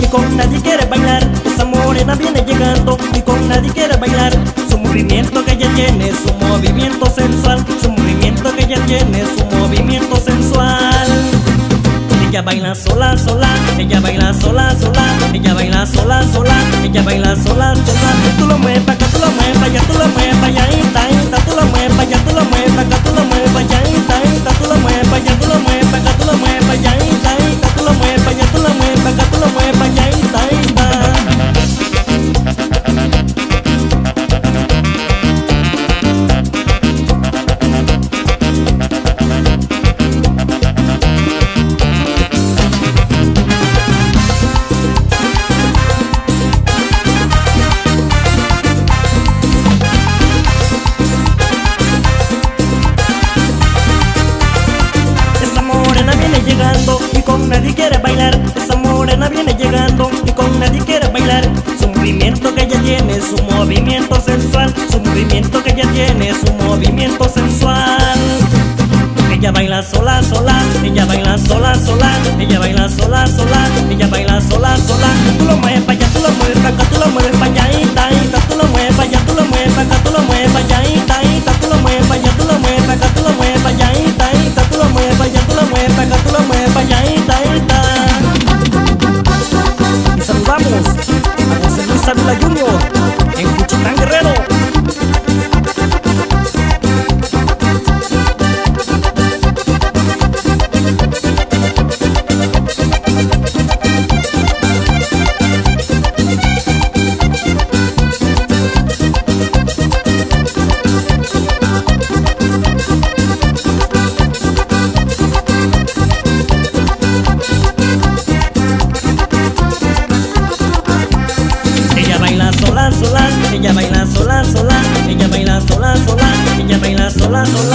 y con nadie quiere bailar morena viene llegando y con nadie quiere bailar. Su movimiento que ella tiene, su movimiento sensual. Su movimiento que ella tiene, su movimiento sensual. Ella baila sola, sola, ella baila sola, sola. Ella baila sola, movimiento sensual Ella baila sola, sola, ella baila sola, sola Ella baila sola, sola, ella baila sola, sola Tú lo mueves para allá, tú lo mueves para acá, tú lo mueves para allá, ita, ita Tú lo mueves para allá, tú lo mueves para acá, tú lo mueves allá, ita, ita Tú lo mueves allá, tú lo mueves acá, tú lo mueves allá, lo mueves para allá, tú lo Y saludamos a José Luis Ávila baila